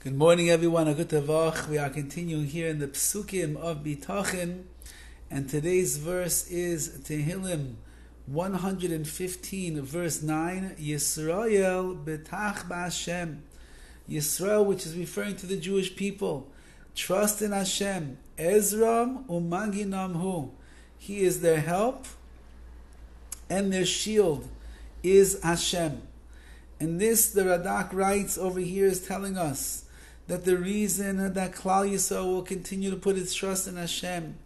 Good morning, everyone. We are continuing here in the Psukim of Bitachon, and today's verse is Tehillim 115, verse 9. Yisrael betach b'Hashem. Yisrael, which is referring to the Jewish people, trust in Hashem. Ezram umaginam hu. He is their help, and their shield is Hashem. And this, the Radak writes over here, is telling us that the reason that Klal Yisrael will continue to put its trust in Hashem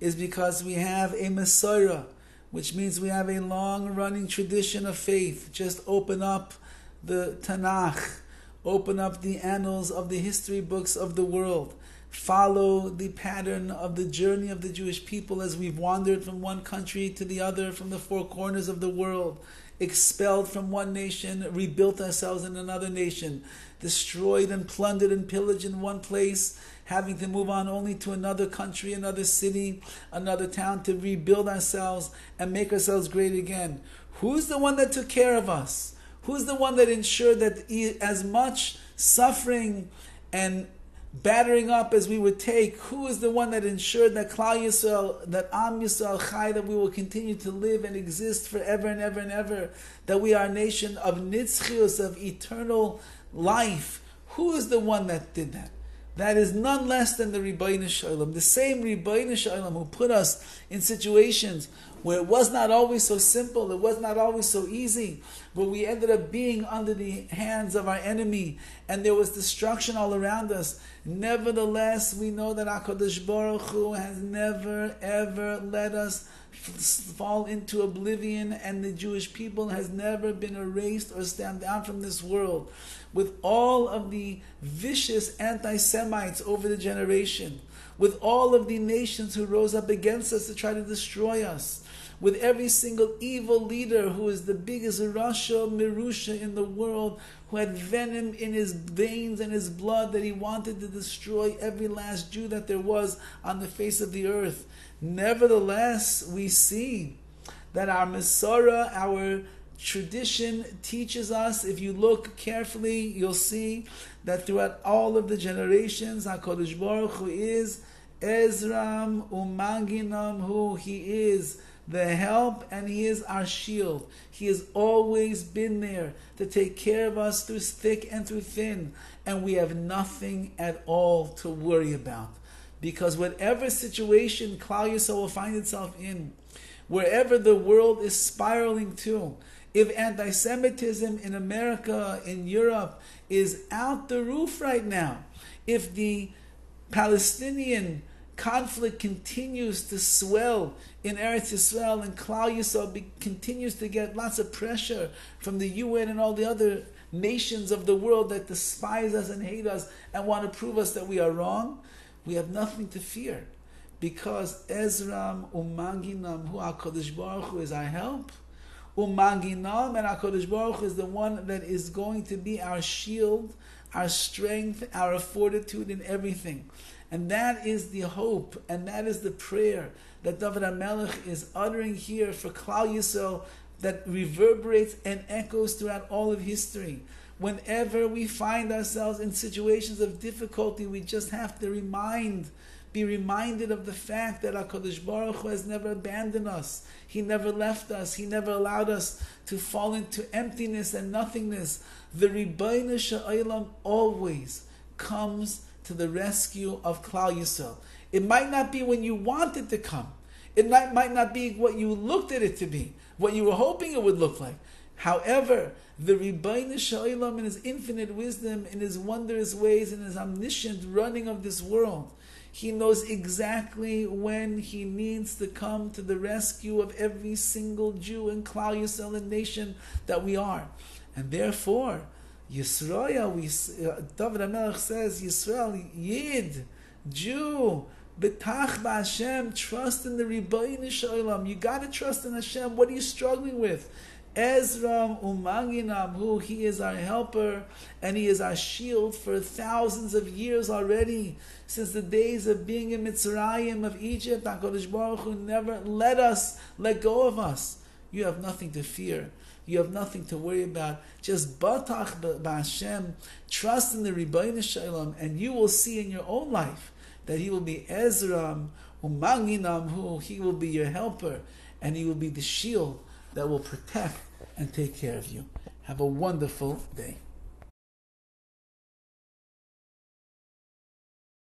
is because we have a Masorah, which means we have a long running tradition of faith. Just open up the Tanakh, open up the annals of the history books of the world. Follow the pattern of the journey of the Jewish people as we've wandered from one country to the other, from the four corners of the world expelled from one nation, rebuilt ourselves in another nation, destroyed and plundered and pillaged in one place, having to move on only to another country, another city, another town to rebuild ourselves and make ourselves great again. Who's the one that took care of us? Who's the one that ensured that as much suffering and battering up as we would take, who is the one that ensured that Klal Yisrael, that Am Yisrael Chai, that we will continue to live and exist forever and ever and ever, that we are a nation of nitzchios, of eternal life. Who is the one that did that? That is none less than the Ribbono Shel Olam, the same Ribbono Shel Olam who put us in situations where it was not always so simple, it was not always so easy, but we ended up being under the hands of our enemy and there was destruction all around us. Nevertheless, we know that HaKadosh Baruch Hu has never ever let us fall into oblivion and the Jewish people has never been erased or stamped out from this world. With all of the vicious anti-Semites over the generation, with all of the nations who rose up against us to try to destroy us, with every single evil leader who is the biggest Rasha Mirusha in the world, who had venom in his veins and his blood that he wanted to destroy every last Jew that there was on the face of the earth. Nevertheless, we see that our Masorah, our tradition teaches us, if you look carefully, you'll see that throughout all of the generations, HaKadosh Baruch Hu is Ezram Umaginam, who he is the help and He is our shield. He has always been there to take care of us through thick and through thin, and we have nothing at all to worry about. Because whatever situation Klal Yisrael will find itself in, wherever the world is spiraling to, if anti-Semitism in America, in Europe, is out the roof right now, if the Palestinian conflict continues to swell in Eretz Yisrael and Klal Yisrael be, continues to get lots of pressure from the UN and all the other nations of the world that despise us and hate us and want to prove us that we are wrong, we have nothing to fear. Because Ezram Umaginam, who HaKadosh Baruch Hu is our help, Umaginam and HaKadosh Baruch Hu is the one that is going to be our shield, our strength, our fortitude in everything. And that is the hope, and that is the prayer that David HaMelech is uttering here for Klal Yisrael that reverberates and echoes throughout all of history. Whenever we find ourselves in situations of difficulty, we just have to remind, be reminded of the fact that HaKadosh Baruch Hu has never abandoned us. He never left us. He never allowed us to fall into emptiness and nothingness. The Ribbono Shel Olam always comes to the rescue of Klal Yisrael. It might not be when you want it to come. It might, might not be what you looked at it to be, what you were hoping it would look like. However, the Ribbono Shel Olam in his infinite wisdom, in his wondrous ways, in his omniscient running of this world, he knows exactly when he needs to come to the rescue of every single Jew and Klal Yisrael and nation that we are. And therefore, Yisrael, we, uh, David HaMelech says, Yisrael, Yid, Jew, Betach Hashem, trust in the Ribbono Shel Olam. You got to trust in Hashem. What are you struggling with? Ezram Umaginam, who he is our helper and he is our shield for thousands of years already, since the days of being in Mitzrayim of Egypt. HaKadosh Baruch Hu never let us let go of us. You have nothing to fear. You have nothing to worry about. Just batach ba'Hashem, trust in the Ribbono Shel Olam, and you will see in your own life that He will be Ezram, Umaginam, who He will be your helper, and He will be the shield that will protect and take care of you. Have a wonderful day.